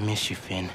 miss you, Finn.